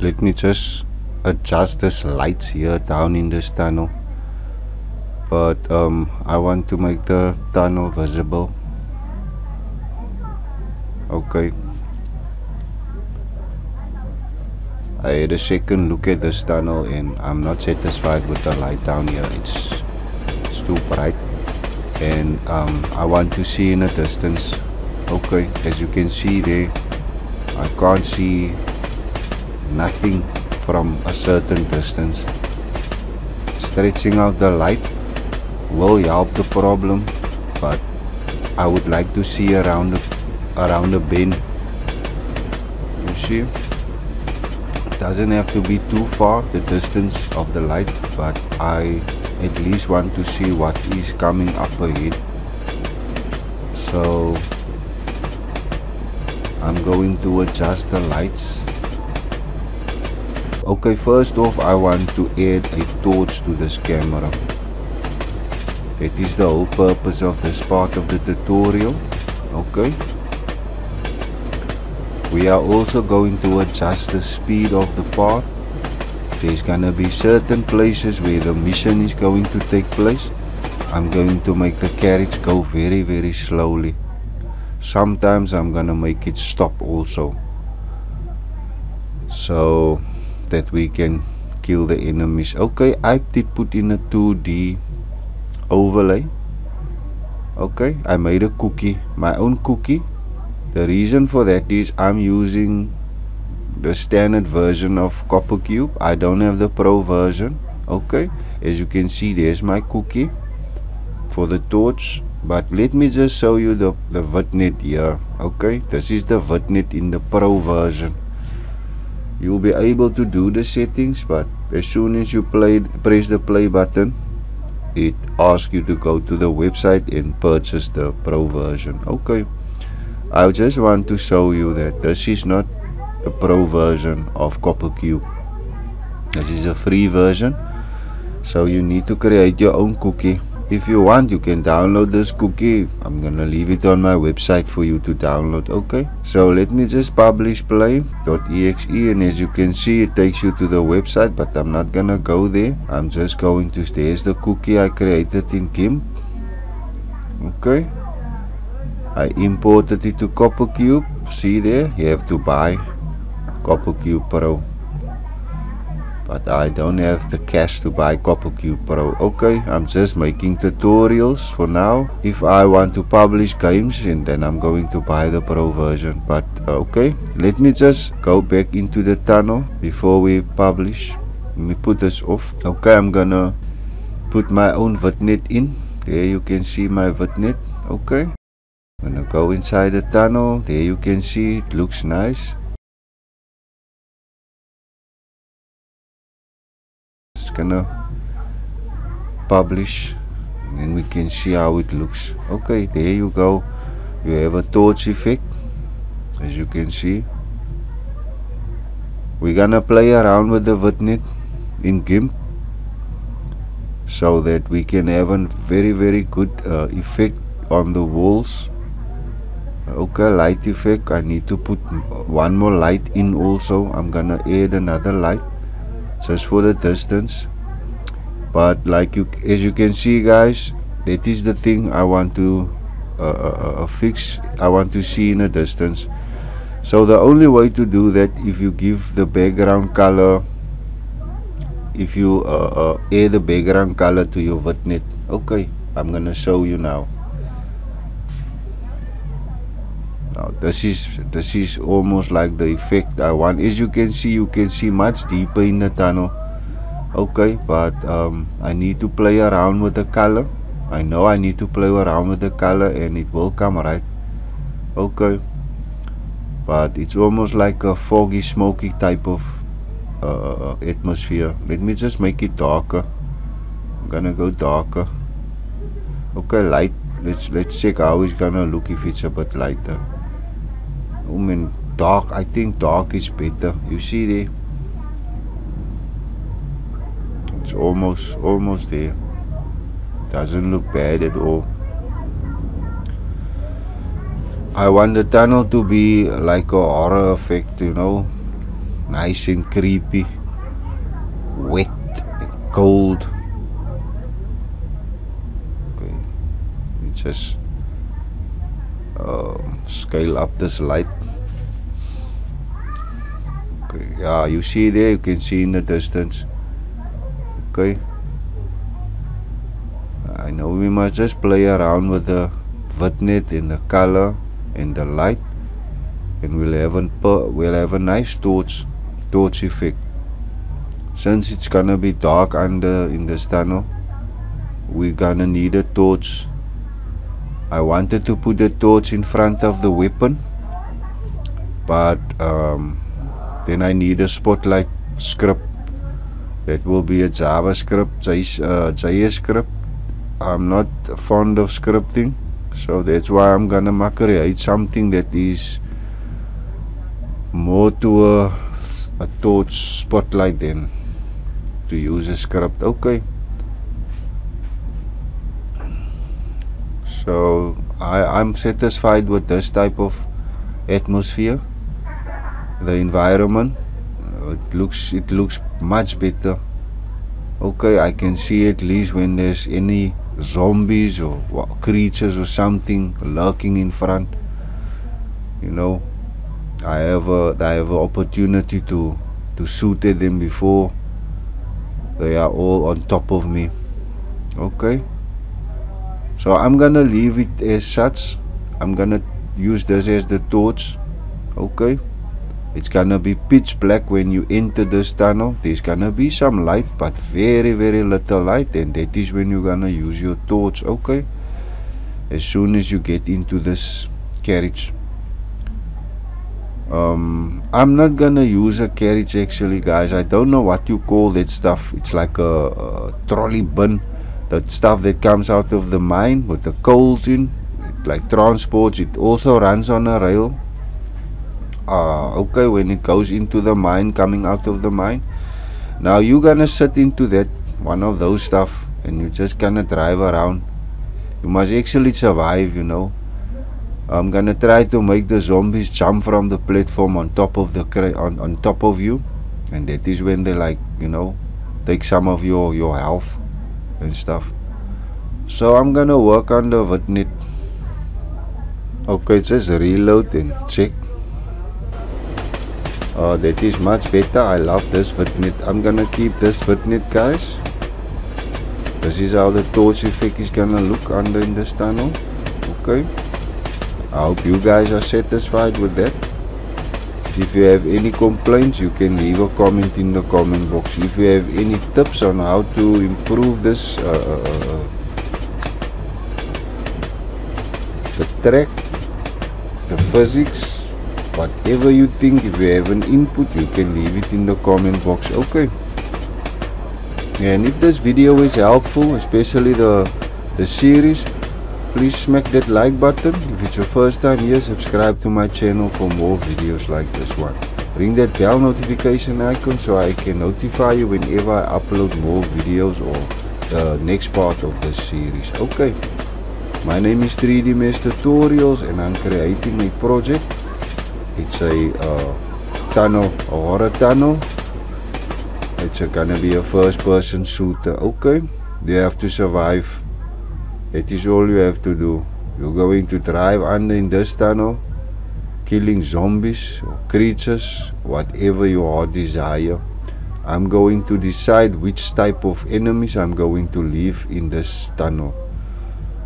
let me just adjust this lights here down in this tunnel. But um, I want to make the tunnel visible. Okay. I had a second look at this tunnel and I'm not satisfied with the light down here. It's, it's too bright. And um, I want to see in a distance. Okay. As you can see there I can't see nothing from a certain distance. Stretching out the light will help the problem but I would like to see around the, around the bend you see? It doesn't have to be too far the distance of the light but I at least want to see what is coming up ahead. So I'm going to adjust the lights okay first off I want to add a torch to this camera. That is the whole purpose of this part of the tutorial okay? We are also going to adjust the speed of the path there's gonna be certain places where the mission is going to take place. I'm going to make the carriage go very very slowly. Sometimes I'm gonna make it stop also. So that we can kill the enemies. Okay I did put in a 2d overlay. Okay I made a cookie my own cookie. The reason for that is I'm using the standard version of CopperCube. I don't have the pro version. Okay as you can see there's my cookie for the torch. But let me just show you the the vignette here. Okay this is the vignette in the pro version you'll be able to do the settings but as soon as you play press the play button it asks you to go to the website and purchase the pro version. Okay. I just want to show you that this is not a pro version of copper cube. This is a free version. So you need to create your own cookie if you want you can download this cookie. I'm gonna leave it on my website for you to download okay? So let me just publish play.exe and as you can see it takes you to the website but I'm not gonna go there. I'm just going to there's the cookie I created in GIMP okay? I imported it to CopperCube. See there? You have to buy CopperCube Pro but I don't have the cash to buy CopperCube Pro. Okay I'm just making tutorials for now. If I want to publish games and then I'm going to buy the Pro version. But uh, okay let me just go back into the tunnel before we publish. Let me put this off. Okay I'm gonna put my own vignette in. There you can see my vignette okay. I'm gonna go inside the tunnel. There you can see it looks nice gonna publish and we can see how it looks. Okay there you go. You have a torch effect as you can see. We're gonna play around with the vignette in GIMP so that we can have a very very good uh, effect on the walls. Okay light effect. I need to put one more light in also. I'm gonna add another light just for the distance. But like you as you can see guys that is the thing I want to uh, uh, uh, fix. I want to see in a distance. So the only way to do that if you give the background color if you uh, uh, add the background color to your vignette okay I'm gonna show you now now this is this is almost like the effect I want. As you can see you can see much deeper in the tunnel. Okay but um, I need to play around with the color. I know I need to play around with the color and it will come right. Okay but it's almost like a foggy smoky type of uh, atmosphere. Let me just make it darker. I'm gonna go darker. Okay light. Let's let's check how it's gonna look if it's a bit lighter I mean dark I think dark is better. You see there it's almost almost there. Doesn't look bad at all. I want the tunnel to be like a horror effect you know. Nice and creepy wet and cold. Okay just scale up this light. Okay yeah you see there you can see in the distance. Okay. I know we must just play around with the vignette and the color and the light and we'll have we'll have a nice torch torch effect. Since it's gonna be dark under in this tunnel we're gonna need a torch I wanted to put the torch in front of the weapon but um, then I need a spotlight script. That will be a JavaScript uh, JS I'm not fond of scripting so that's why I'm gonna create something that is more to a, a torch spotlight than to use a script. Okay so I, I'm satisfied with this type of atmosphere. The environment uh, it looks it looks much better. Okay I can see at least when there's any zombies or creatures or something lurking in front. You know I have a I have an opportunity to to shoot at them before they are all on top of me. Okay so I'm gonna leave it as such. I'm gonna use this as the torch. Okay. It's gonna be pitch black when you enter this tunnel. There's gonna be some light but very very little light and that is when you're gonna use your torch okay? As soon as you get into this carriage. Um, I'm not gonna use a carriage actually guys. I don't know what you call that stuff. It's like a, a trolley bin that stuff that comes out of the mine with the coals in. Like transports it also runs on a rail. Uh, okay when it goes into the mine coming out of the mine. Now you're gonna sit into that one of those stuff and you're just gonna drive around. You must actually survive you know. I'm gonna try to make the zombies jump from the platform on top of the on, on top of you. And that is when they like you know take some of your your health and stuff. So I'm gonna work on the vignette okay just reload and check. Oh that is much better. I love this vignette I'm gonna keep this vignette guys. This is how the torch effect is gonna look under in this tunnel. Okay. I hope you guys are satisfied with that if you have any complaints you can leave a comment in the comment box. If you have any tips on how to improve this uh, uh, uh, uh the track the physics whatever you think if you have an input you can leave it in the comment box. Okay. And if this video is helpful especially the the series please smack that like button. If it's your first time here subscribe to my channel for more videos like this one. Ring that bell notification icon so I can notify you whenever I upload more videos or the next part of this series. Okay my name is 3D Mesh Tutorials and I'm creating a project. It's a uh, tunnel a horror tunnel. It's a, gonna be a first person shooter. Okay you have to survive that is all you have to do. You're going to drive under in this tunnel killing zombies or creatures whatever your desire. I'm going to decide which type of enemies I'm going to leave in this tunnel.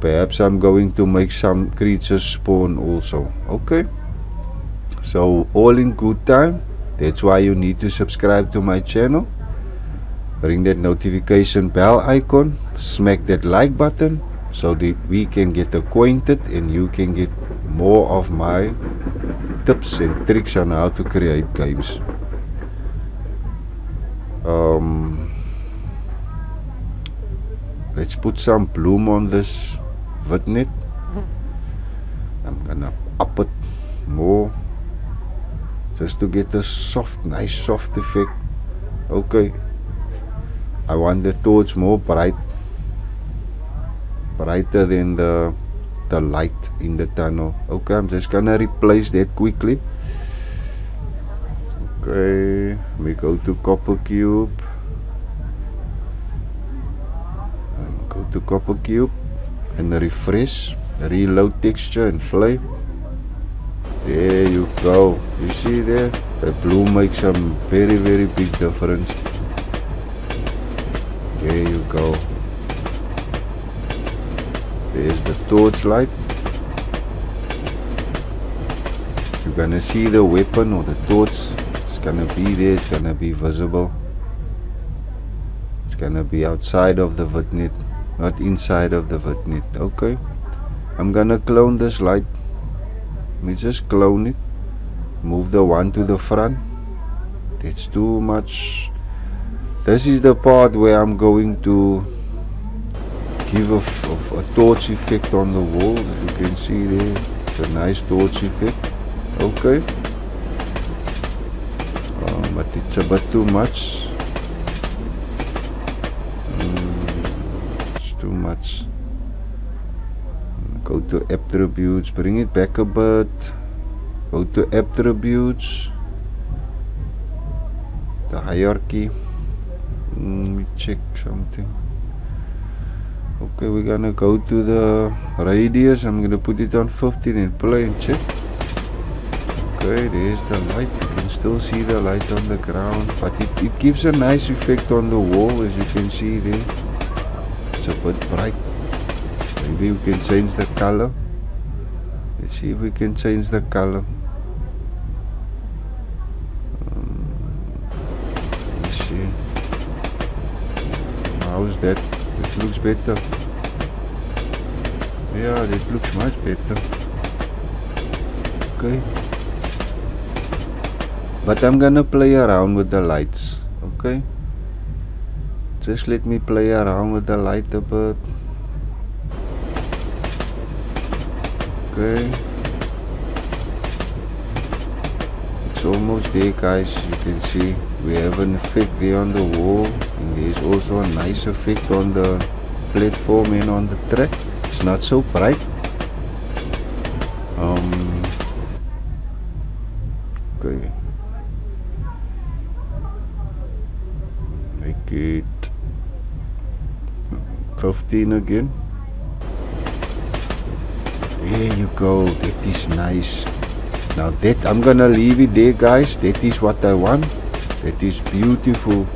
Perhaps I'm going to make some creatures spawn also okay? So all in good time. That's why you need to subscribe to my channel. Ring that notification bell icon. Smack that like button so that we can get acquainted and you can get more of my tips and tricks on how to create games. Um, let's put some bloom on this vignette I'm gonna up it more just to get a soft nice soft effect. Okay. I want the torch more bright brighter than the the light in the tunnel okay I'm just gonna replace that quickly Okay, we go to copper cube. And go to CopperCube and refresh, reload texture and play. There you go. You see there? The blue makes a very very big difference. There you go. There's the torch light. You're gonna see the weapon or the torch. It's gonna be there, it's gonna be visible. It's gonna be outside of the vignette, not inside of the vignette. Okay. I'm gonna clone this light. Let me just clone it. Move the one to the front. It's too much. This is the part where I'm going to give a, a, a torch effect on the wall as you can see there. It's a nice torch effect. Okay uh, but it's a bit too much. Mm, it's too much. Go to attributes bring it back a bit. Go to attributes the hierarchy. Mm, let me check something okay we're gonna go to the radius. I'm gonna put it on 15 and play and check. Okay there's the light. You can still see the light on the ground but it, it gives a nice effect on the wall as you can see there. It's a bit bright. Maybe we can change the color. Let's see if we can change the color. Um, let's see. How's that looks better. Yeah this looks much better. Okay. But I'm gonna play around with the lights okay? Just let me play around with the light a bit. Okay. It's almost there guys. You can see we have an effect there on the wall there's also a nice effect on the platform and on the track. It's not so bright. Um okay. Make it 15 again. There you go. That is nice. Now that I'm gonna leave it there guys. That is what I want. That is beautiful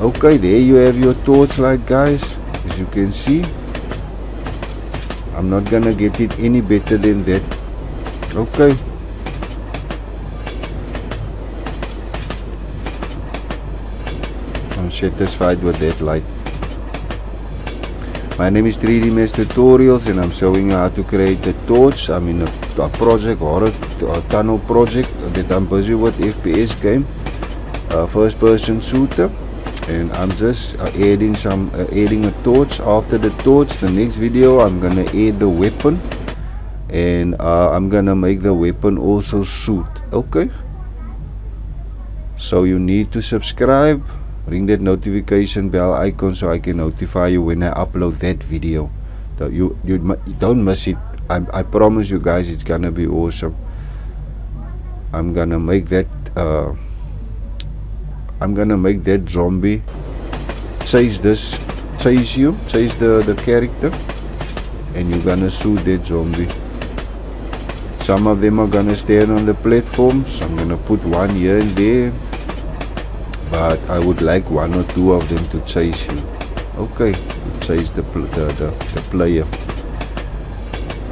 okay there you have your torchlight guys. As you can see I'm not gonna get it any better than that. Okay. I'm satisfied with that light my name is 3D Mesh Tutorials and I'm showing you how to create a torch I'm in a, a project or a, a tunnel project that I'm busy with FPS game. Uh, first person shooter and I'm just uh, adding some uh, adding a torch. After the torch the next video I'm gonna add the weapon. And uh, I'm gonna make the weapon also shoot okay? So you need to subscribe. Ring that notification bell icon so I can notify you when I upload that video. You you don't miss it. I, I promise you guys it's gonna be awesome. I'm gonna make that uh, I'm gonna make that zombie. Chase this chase you chase the the character. And you're gonna shoot that zombie. Some of them are gonna stand on the platforms I'm gonna put one here and there. But I would like one or two of them to chase you. Okay to chase the, the, the, the player.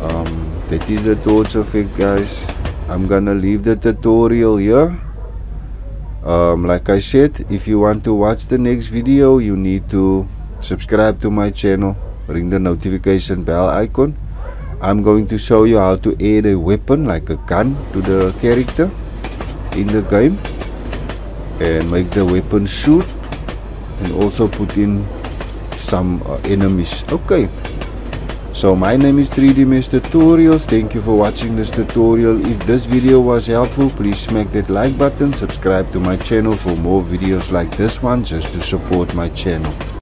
Um, that is the torch effect guys. I'm gonna leave the tutorial here um, like I said if you want to watch the next video you need to subscribe to my channel. Ring the notification bell icon. I'm going to show you how to add a weapon like a gun to the character in the game and make the weapon shoot and also put in some uh, enemies. Okay so my name is 3d mesh tutorials. Thank you for watching this tutorial. If this video was helpful please smack that like button. Subscribe to my channel for more videos like this one just to support my channel